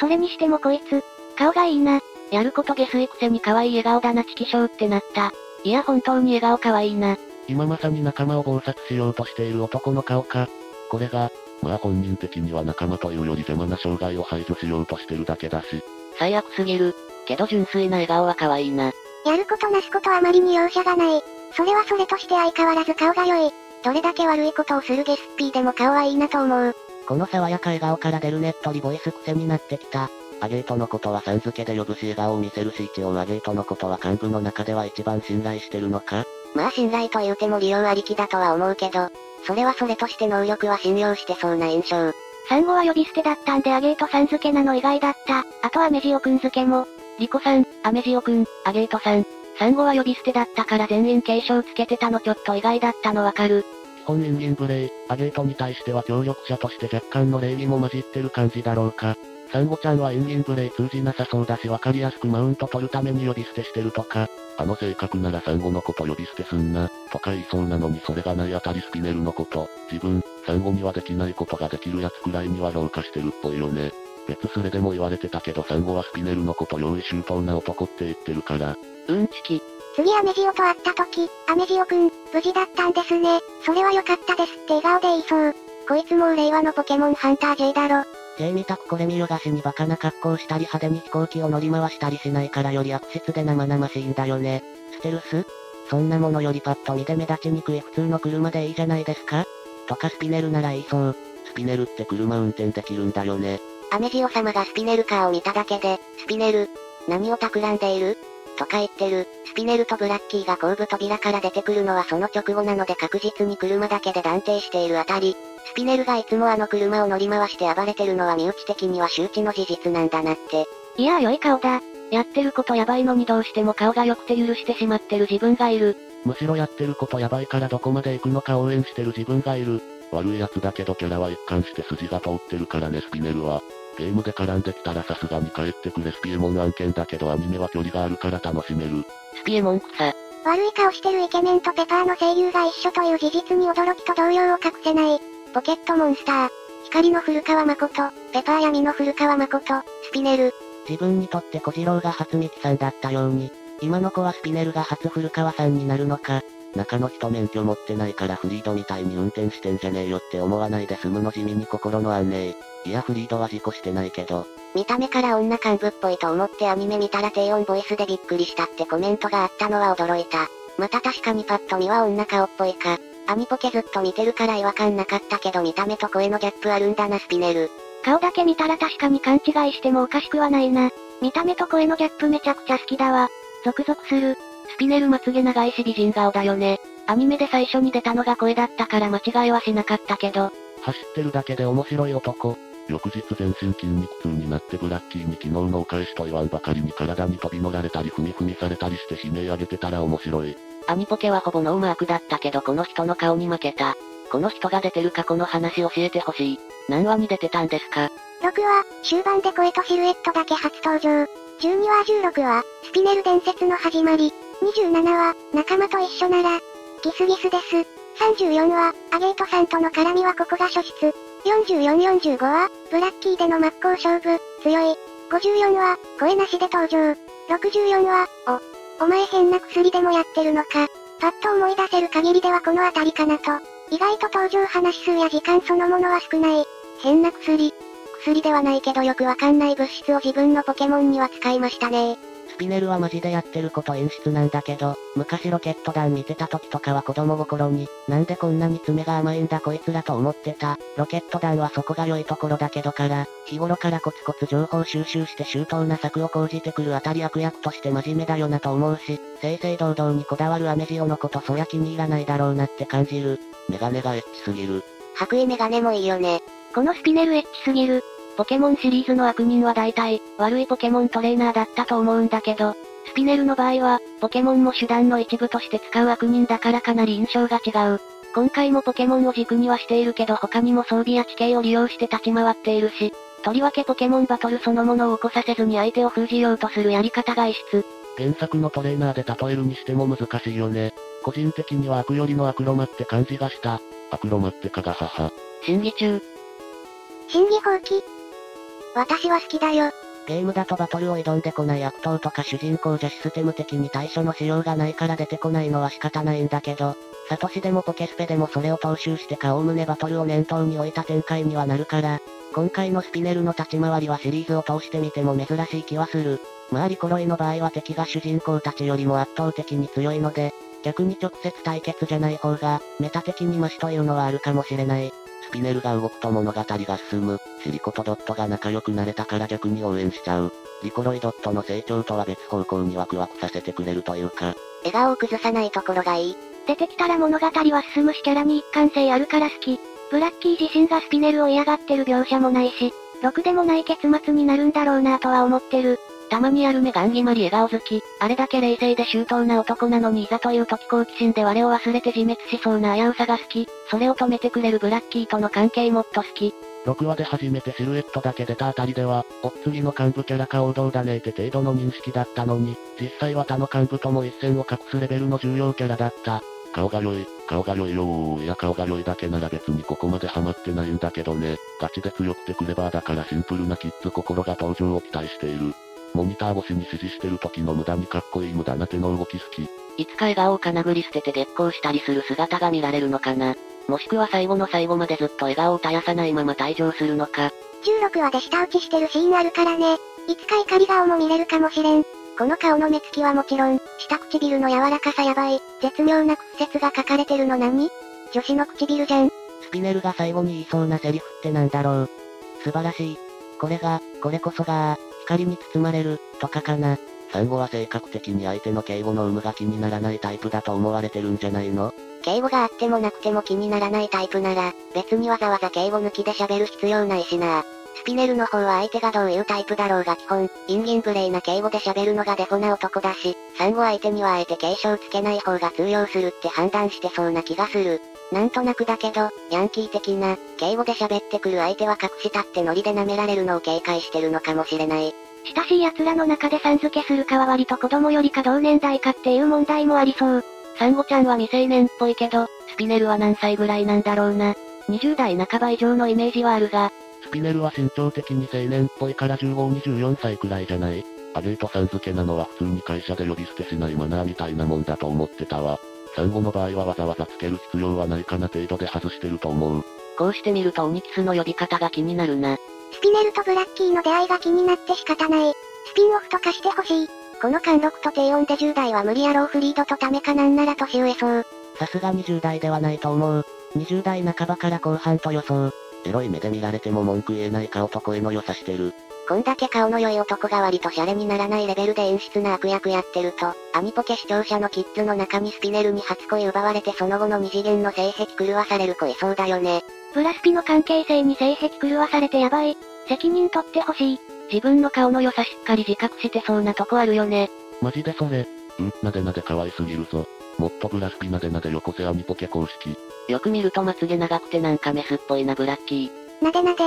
それにしてもこいつ、顔がいいな。やること下水くせに可愛い笑顔だなチキショーってなった。いや本当に笑顔可愛いな。今まさに仲間を暴殺しようとしている男の顔か。これが、まあ本人的には仲間というより邪魔な障害を排除しようとしてるだけだし。最悪すぎる。けど純粋な笑顔は可愛いな。やることなすことあまりに容赦がない。それはそれとして相変わらず顔が良い。どれだけ悪いことをするゲスピーでも顔はいいなと思う。この爽やか笑顔から出るネットリボイス癖になってきた。アゲートのことはさん付けで呼ぶし笑顔を見せるし一応アゲートのことは幹部の中では一番信頼してるのか？まあ信頼と言うても利用ありきだとは思うけど、それはそれとして能力は信用してそうな印象。サンゴは呼び捨てだったんでアゲートさん付けなの意外だった。あとアメジオくん付けも。リコさん、アメジオくん、アゲートさん。サンゴは呼び捨てだったから全員継承つけてたのちょっと意外だったのわかる。基本インギンブレイ、アゲートに対しては協力者として若干の礼儀も混じってる感じだろうか。サンゴちゃんはインギンブレイ通じなさそうだしわかりやすくマウント取るために呼び捨てしてるとか、あの性格ならサンゴのこと呼び捨てすんな、とか言いそうなのにそれがないあたりスピネルのこと、自分、サンゴにはできないことができるやつくらいには評価してるっぽいよね。別それでも言われてたけどサンゴはスピネルのこと用意周到な男って言ってるから。うんちき。次アメジオと会った時、アメジオくん、無事だったんですね。それは良かったですって笑顔で言いそう。こいつもう令和のポケモンハンター J だろ。J みたくこれ見よがしにバカな格好したり派手に飛行機を乗り回したりしないからより悪質で生々しいんだよね。ステルス？そんなものよりパッと見で目立ちにくい普通の車でいいじゃないですかとかスピネルなら言いそう。スピネルって車運転できるんだよね。アメジオ様がスピネルカーを見ただけで、スピネル何を企んでいる？とか言ってる。スピネルとブラッキーが後部扉から出てくるのはその直後なので確実に車だけで断定しているあたり、スピネルがいつもあの車を乗り回して暴れてるのは身内的には周知の事実なんだなって。いやー良い顔だ。やってることやばいのにどうしても顔が良くて許してしまってる自分がいる。むしろやってることやばいからどこまで行くのか応援してる自分がいる。悪い奴だけどキャラは一貫して筋が通ってるからねスピネルは。ゲームで絡んできたらさすがに帰ってくれスピエモン案件だけどアニメは距離があるから楽しめる。スピエモン草。悪い顔してるイケメンとペパーの声優が一緒という事実に驚きと動揺を隠せない。ポケットモンスター。光の古川誠、ペパー闇の古川誠、スピネル。自分にとって小次郎が初ミキさんだったように、今の子はスピネルが初古川さんになるのか。中の人免許持ってないからフリードみたいに運転してんじゃねえよって思わないで済むの地味に心の安寧。いやフリードは事故してないけど。見た目から女幹部っぽいと思ってアニメ見たら低音ボイスでびっくりしたってコメントがあったのは驚いた。また確かにパッと見は女顔っぽいか。アニポケずっと見てるから違和感なかったけど見た目と声のギャップあるんだなスピネル。顔だけ見たら確かに勘違いしてもおかしくはないな。見た目と声のギャップめちゃくちゃ好きだわ。ゾクゾクする。スピネルまつげ長いし美人顔だよね。アニメで最初に出たのが声だったから間違いはしなかったけど。走ってるだけで面白い男。翌日全身筋肉痛になってブラッキーに昨日のお返しと言わんばかりに体に飛び乗られたり踏み踏みされたりして悲鳴上げてたら面白い。アニポケはほぼノーマークだったけどこの人の顔に負けた。この人が出てる過去の話教えてほしい。何話に出てたんですか ?6 話、終盤で声とシルエットだけ初登場。12話16話、スピネル伝説の始まり。27話、仲間と一緒なら、ギスギスです。34話、アゲートさんとの絡みはここが初出。44、45話、ブラッキーでの真っ向勝負、強い。54話、声なしで登場。64話、お、お前変な薬でもやってるのか。パッと思い出せる限りではこの辺りかなと。意外と登場話数や時間そのものは少ない。変な薬。薬ではないけどよくわかんない物質を自分のポケモンには使いましたねピネルはマジでやってること演出なんだけど、昔ロケット団見てた時とかは子供心に、なんでこんなに爪が甘いんだこいつらと思ってた？ロケット団はそこが良いところだけどから、日頃からコツコツ情報収集して周到な策を講じてくるあたり悪役として真面目だよなと思うし、正々堂々にこだわるアメジオのことそりゃ気に入らないだろうなって感じる。メガネがエッチすぎる。白衣メガネもいいよね。このスピネルエッチすぎる。ポケモンシリーズの悪人は大体、悪いポケモントレーナーだったと思うんだけど、スピネルの場合は、ポケモンも手段の一部として使う悪人だからかなり印象が違う。今回もポケモンを軸にはしているけど他にも装備や地形を利用して立ち回っているし、とりわけポケモンバトルそのものを起こさせずに相手を封じようとするやり方が異質。原作のトレーナーで例えるにしても難しいよね。個人的には悪よりのアクロマって感じがした。アクロマってかが母。審議中。審議放棄。私は好きだよ。ゲームだとバトルを挑んでこない悪党とか主人公じゃシステム的に対処のしようがないから出てこないのは仕方ないんだけど、サトシでもポケスペでもそれを踏襲してかおおむねバトルを念頭に置いた展開にはなるから、今回のスピネルの立ち回りはシリーズを通してみても珍しい気はする。まあリコロイの場合は敵が主人公たちよりも圧倒的に強いので、逆に直接対決じゃない方が、メタ的にマシというのはあるかもしれない。スピネルが動くと物語が進む。シリコとドットが仲良くなれたから逆に応援しちゃう。リコロイドットの成長とは別方向にワクワクさせてくれるというか。笑顔を崩さないところがいい。出てきたら物語は進むしキャラに一貫性あるから好き。ブラッキー自身がスピネルを嫌がってる描写もないし、ろくでもない結末になるんだろうなとは思ってる。たまにある目がんぎまり笑顔好き、あれだけ冷静で周到な男なのにいざという時好奇心で我を忘れて自滅しそうな危うさが好き、それを止めてくれるブラッキーとの関係もっと好き。6話で初めてシルエットだけ出たあたりでは、おっつりの幹部キャラか王道だねって程度の認識だったのに、実際は他の幹部とも一線を画すレベルの重要キャラだった。顔が良い、顔が良いよーいや顔が良いだけなら別にここまでハマってないんだけどね。ガチで強くてクレバーだからシンプルなキッズ心が登場を期待している。モニター越しに指示してる時の無駄にかっこいい無駄な手の動き好き。いつか笑顔をかなぐり捨てて激光したりする姿が見られるのかな。もしくは最後の最後までずっと笑顔を絶やさないまま退場するのか。16話で舌打ちしてるシーンあるからね。いつか怒り顔も見れるかもしれん。この顔の目つきはもちろん、下唇の柔らかさやばい、絶妙な屈折が書かれてるの何？女子の唇じゃん。スピネルが最後に言いそうなセリフってなんだろう。素晴らしい。これが、これこそが、光に包まれる、とかかな。サンゴは性格的に相手の敬語の有無が気にならないタイプだと思われてるんじゃないの？敬語があってもなくても気にならないタイプなら、別にわざわざ敬語抜きで喋る必要ないしな。スピネルの方は相手がどういうタイプだろうが基本、インギングレイな敬語で喋るのがデフォな男だし、サンゴ相手にはあえて継承つけない方が通用するって判断してそうな気がする。なんとなくだけど、ヤンキー的な、敬語で喋ってくる相手は隠したってノリで舐められるのを警戒してるのかもしれない。親しい奴らの中でさん付けするかは割と子供よりか同年代かっていう問題もありそう。サンゴちゃんは未成年っぽいけど、スピネルは何歳ぐらいなんだろうな。20代半ば以上のイメージはあるが、ピネルは身長的に青年っぽいから15、24歳くらいじゃないアゲートさん付けなのは普通に会社で呼び捨てしないマナーみたいなもんだと思ってたわ。サンゴの場合はわざわざつける必要はないかな程度で外してると思う。こうしてみるとオニキスの呼び方が気になるな。スピネルとブラッキーの出会いが気になって仕方ない。スピンオフとかしてほしい。この貫禄と低音で10代は無理やろうフリードとためかなんなら年上そう。さすが20代ではないと思う。20代半ばから後半と予想。エロい目で見られても文句言えない顔と声の良さしてる。こんだけ顔の良い男が割とシャレにならないレベルで演出な悪役やってると、アニポケ視聴者のキッズの中にスピネルに初恋奪われてその後の二次元の性癖狂わされる子いそうだよね。プラスピの関係性に性癖狂わされてやばい。責任取ってほしい。自分の顔の良さしっかり自覚してそうなとこあるよね。マジでそれ。ん、なでなで可愛すぎるぞ。もっとブラスピなでなでよこせアニポケ公式。よく見るとまつげ長くてなんかメスっぽいなブラッキー。なでなで。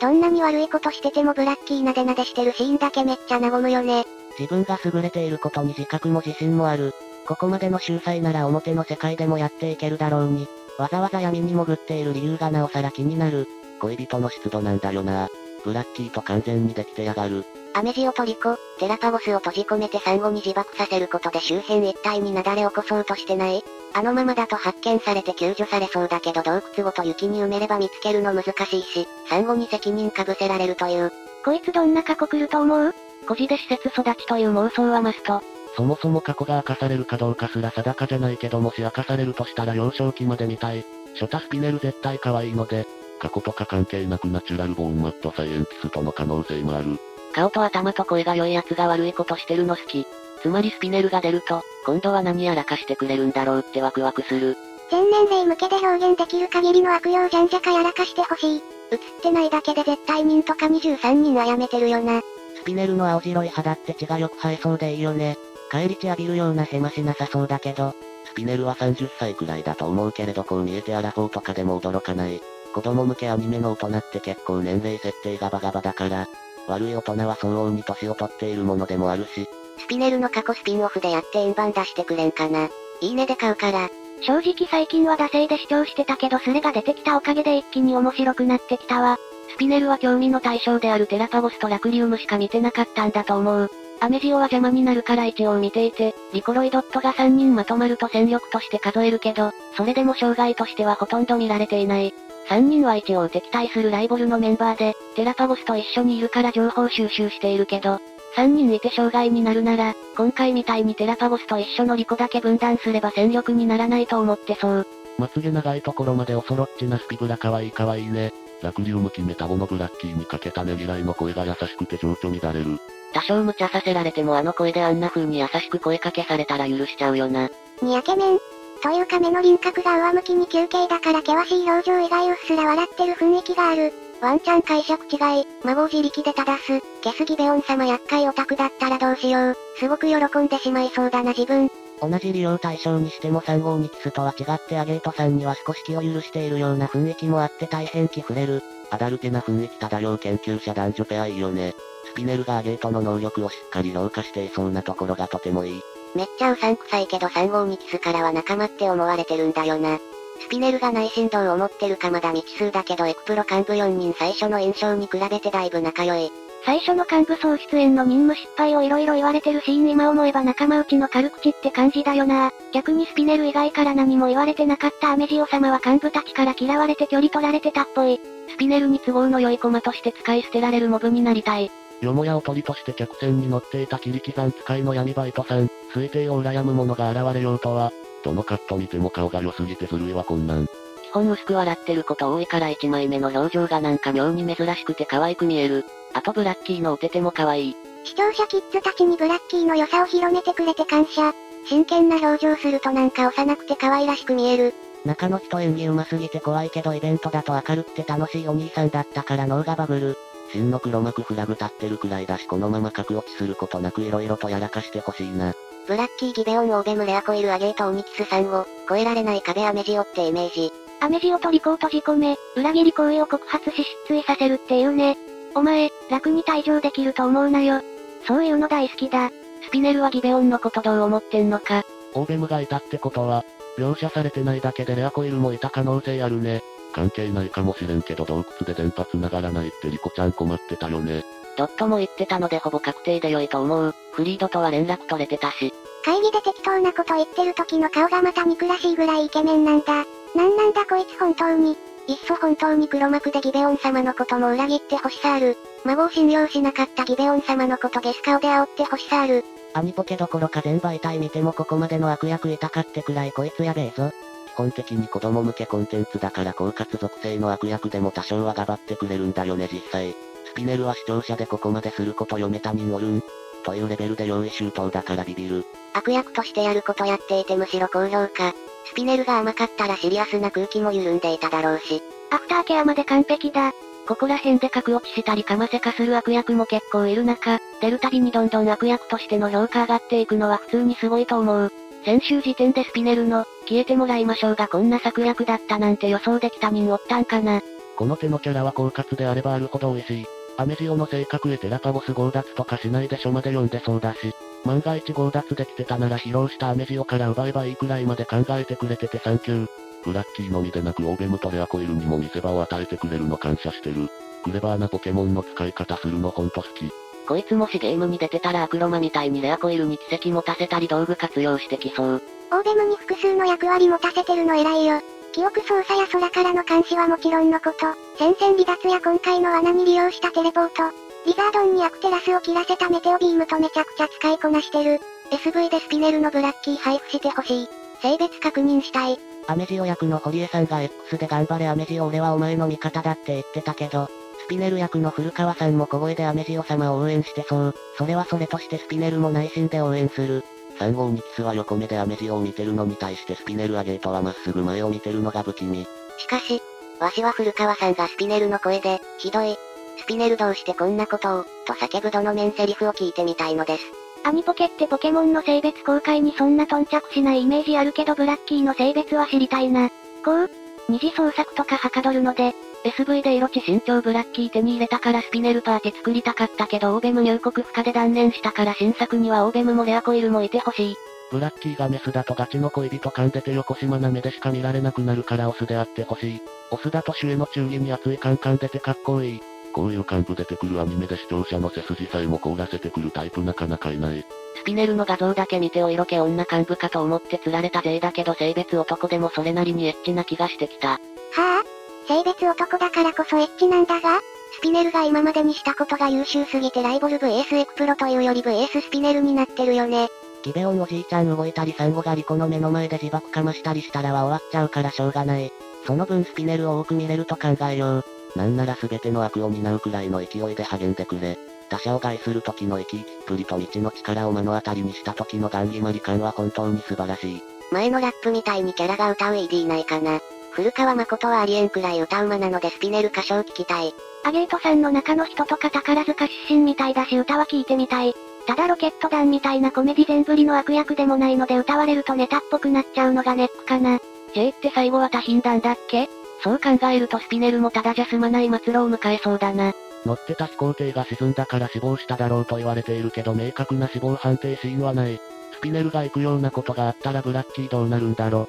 どんなに悪いことしててもブラッキーなでなでしてるシーンだけめっちゃ和むよね。自分が優れていることに自覚も自信もある。ここまでの秀才なら表の世界でもやっていけるだろうに、わざわざ闇に潜っている理由がなおさら気になる。恋人の湿度なんだよな。ブラッキーと完全にできてやがる。アメジオトリコ、テラパゴスを閉じ込めてサンゴに自爆させることで周辺一帯に雪崩を起こそうとしてないあのままだと発見されて救助されそうだけど洞窟ごと雪に埋めれば見つけるの難しいし、サンゴに責任かぶせられるという。こいつどんな過去来ると思う？孤児で施設育ちという妄想はマスト。そもそも過去が明かされるかどうかすら定かじゃないけどもし明かされるとしたら幼少期まで見たい。ショタスピネル絶対可愛いので、過去とか関係なくナチュラルボーンマットサイエンティストの可能性もある。顔と頭と声が良い奴が悪いことしてるの好き。つまりスピネルが出ると、今度は何やらかしてくれるんだろうってワクワクする。全年齢向けで表現できる限りの悪用じゃんじゃかやらかしてほしい。映ってないだけで絶対人とか23人はやめてるよな。スピネルの青白い肌って血がよく生えそうでいいよね。帰り血浴びるようなヘマしなさそうだけど、スピネルは30歳くらいだと思うけれどこう見えてアラフォーとかでも驚かない。子供向けアニメの大人って結構年齢設定がバカバだから、悪い大人は相応に年を取っているものでもあるし、スピネルの過去スピンオフでやって円盤出してくれんかな。いいねで買うから。正直最近は惰性で視聴してたけどスレが出てきたおかげで一気に面白くなってきたわ。スピネルは興味の対象であるテラパゴスとラクリウムしか見てなかったんだと思う。アメジオは邪魔になるから一応見ていて、リコロイドットが3人まとまると戦力として数えるけど、それでも障害としてはほとんど見られていない。3人は一応敵対するライボルのメンバーで、テラパゴスと一緒にいるから情報収集しているけど、3人いて障害になるなら、今回みたいにテラパゴスと一緒のリコだけ分断すれば戦力にならないと思ってそう。まつげ長いところまでおそろっちなスピブラかわいいかわいいね。ラクリウムキメタボのブラッキーにかけたねぎらいの声が優しくて情緒乱れる。多少無茶させられてもあの声であんな風に優しく声かけされたら許しちゃうよな。にやけめん。というか目の輪郭が上向きに休憩だから険しい表情以外うっすら笑ってる雰囲気がある。ワンチャン解釈違い、魔法自力で正す、消すギベオン様厄介オタクだったらどうしよう。すごく喜んでしまいそうだな自分。同じ利用対象にしても3号にキスとは違ってアゲートさんには少し気を許しているような雰囲気もあって大変気触れる。アダルテな雰囲気漂う研究者男女ペアいいよね。スピネルがアゲートの能力をしっかり評価していそうなところがとてもいい。めっちゃうさんくさいけど3号にキスからは仲間って思われてるんだよな。スピネルが内心どう思ってるかまだ未知数だけどエクプロ幹部4人最初の印象に比べてだいぶ仲良い。最初の幹部総出演の任務失敗を色々言われてるシーン今思えば仲間内の軽口って感じだよな。逆にスピネル以外から何も言われてなかったアメジオ様は幹部たちから嫌われて距離取られてたっぽい。スピネルに都合の良い駒として使い捨てられるモブになりたい。よもやおとりとして客船に乗っていた切り刻ん使いの闇バイトさん、推定を羨む者が現れようとは、どのカット見ても顔が良すぎてずるいわこんなん。基本薄く笑ってること多いから1枚目の表情がなんか妙に珍しくて可愛く見える。あとブラッキーのお手手も可愛い。視聴者キッズたちにブラッキーの良さを広めてくれて感謝。真剣な表情するとなんか幼くて可愛らしく見える。中の人演技上手すぎて怖いけどイベントだと明るくて楽しいお兄さんだったから脳がバブル。真の黒幕フラグ立ってるくらいだしこのまま格落ちすることなく色々とやらかしてほしいな。ブラッキーギベオンオーベムレアコイルアゲートオニキス3を、超えられない壁アメジオってイメージ。アメジオとリコを閉じ込め、裏切り行為を告発し失墜させるっていうね。お前、楽に退場できると思うなよ。そういうの大好きだ。スピネルはギベオンのことどう思ってんのか。オーベムがいたってことは、描写されてないだけでレアコイルもいた可能性あるね。関係ないかもしれんけど洞窟で電波繋がらないってリコちゃん困ってたよね。ドットも言ってたのでほぼ確定で良いと思う。フリードとは連絡取れてたし。会議で適当なこと言ってる時の顔がまた憎らしいぐらいイケメンなんだ。なんなんだこいつ本当に。いっそ本当に黒幕でギベオン様のことも裏切って欲しさある。孫を信用しなかったギベオン様のことゲス顔で煽って欲しさある。アニポケどころか全媒体見てもここまでの悪役いたかってくらいこいつやべえぞ。基本的に子供向けコンテンツだから狡猾属性の悪役でも多少はがばってくれるんだよね実際。スピネルは視聴者でここまですること読めた人おるんというレベルで用意周到だからビビる。悪役としてやることやっていてむしろ高評価。スピネルが甘かったらシリアスな空気も緩んでいただろうし。アフターケアまで完璧だ。ここら辺で格落ちしたりかませかする悪役も結構いる中、出るたびにどんどん悪役としての評価上がっていくのは普通にすごいと思う。先週時点でスピネルの、消えてもらいましょうがこんな策略だったなんて予想できた人おったんかな。この手のキャラは狡猾であればあるほど美味しい。アメジオの性格へテラパゴス強奪とかしないでしょまで読んでそうだし、万が一強奪できてたなら披露したアメジオから奪えばいいくらいまで考えてくれててサンキュー。ブラッキーのみでなくオーベムとレアコイルにも見せ場を与えてくれるの感謝してる。クレバーなポケモンの使い方するのほんと好き。こいつもしゲームに出てたらアクロマみたいにレアコイルに奇跡持たせたり道具活用してきそう。オーベムに複数の役割持たせてるの偉いよ。記憶操作や空からの監視はもちろんのこと、戦線離脱や今回の罠に利用したテレポート、リザードンにアクテラスを切らせたメテオビームとめちゃくちゃ使いこなしてる。SV でスピネルのブラッキー配布してほしい。性別確認したい。アメジオ役の堀江さんが X で頑張れアメジオ俺はお前の味方だって言ってたけど、スピネル役の古川さんも小声でアメジオ様を応援してそう。それはそれとしてスピネルも内心で応援する。3号ニキスは横目でアメジオを見てるのに対してスピネルアゲートはまっすぐ前を見てるのが不気味。しかし、わしは古川さんがスピネルの声で、ひどい、スピネルどうしてこんなことを、と叫ぶどの面セリフを聞いてみたいのです。アニポケってポケモンの性別公開にそんな頓着しないイメージあるけどブラッキーの性別は知りたいな。こう二次創作とかはかどるので、SV で色地身長ブラッキー手に入れたからスピネルパーティ作りたかったけどオーベム入国不可で断念したから新作にはオーベムもレアコイルもいてほしい。ブラッキーがメスだとガチの恋人感出て横島な目でしか見られなくなるからオスであってほしい。オスだと主への忠義に熱い感感出てかっこいい。こういう幹部出てくるアニメで視聴者の背筋さえも凍らせてくるタイプなかなかいない。スピネルの画像だけ見てお色気女幹部かと思って釣られたぜだけど性別男でもそれなりにエッチな気がしてきた。はあ？性別男だからこそエッチなんだがスピネルが今までにしたことが優秀すぎてライボル VS エクプロというより VS スピネルになってるよね。ギベオンおじいちゃん動いたりサンゴがリコの目の前で自爆かましたりしたらは終わっちゃうからしょうがない。その分スピネルを多く見れると考えよう。なんなら全ての悪を担うくらいの勢いで励んでくれ。他者を害する時の生き生きっぷりと道の力を目の当たりにした時のガン決まり感は本当に素晴らしい。前のラップみたいにキャラが歌う ED ないかな。古川誠はありえんくらい歌うまなのでスピネル歌唱聞きたい。アゲートさんの中の人とか宝塚出身みたいだし歌は聞いてみたい。ただロケット団みたいなコメディ全振りの悪役でもないので歌われるとネタっぽくなっちゃうのがネックかな。J って最後は多品団だっけそう考えるとスピネルもただじゃ済まない末路を迎えそうだな。乗ってた飛行艇が沈んだから死亡しただろうと言われているけど明確な死亡判定シーンはない。スピネルが行くようなことがあったらブラッキーどうなるんだろ。